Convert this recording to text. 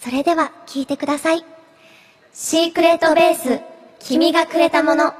それでは聞いてください。シークレットベース、君がくれたもの。